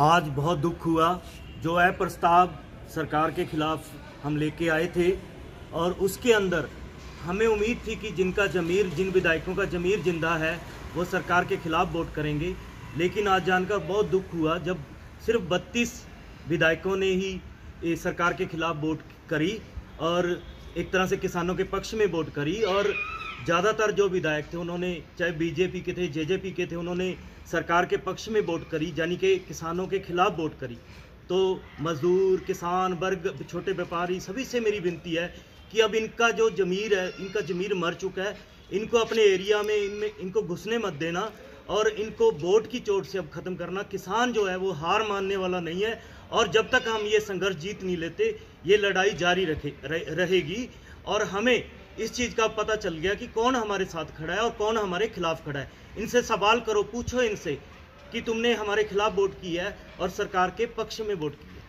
आज बहुत दुख हुआ, जो है प्रस्ताव सरकार के खिलाफ हम लेके आए थे और उसके अंदर हमें उम्मीद थी कि जिनका जमीर, जिन विधायकों का जमीर ज़िंदा है, वो सरकार के खिलाफ वोट करेंगे। लेकिन आज जानकर बहुत दुख हुआ, जब सिर्फ़ बत्तीस विधायकों ने ही सरकार के खिलाफ वोट करी और एक तरह से किसानों के पक्ष में वोट करी और ज़्यादातर जो विधायक थे, उन्होंने, चाहे बीजेपी के थे, जेजेपी के थे, उन्होंने सरकार के पक्ष में वोट करी, यानी कि किसानों के खिलाफ वोट करी। तो मजदूर, किसान वर्ग, छोटे व्यापारी, सभी से मेरी विनती है कि अब इनका जो जमीर है, इनका जमीर मर चुका है। इनको अपने एरिया में, इनमें, इनको घुसने मत देना। और इनको वोट की चोट से अब ख़त्म करना किसान जो है वो हार मानने वाला नहीं है। और जब तक हम ये संघर्ष जीत नहीं लेते ये लड़ाई जारी रखे रह, रहेगी। और हमें इस चीज़ का पता चल गया कि कौन हमारे साथ खड़ा है और कौन हमारे खिलाफ खड़ा है। इनसे सवाल करो पूछो इनसे कि तुमने हमारे खिलाफ वोट किया है और सरकार के पक्ष में वोट किया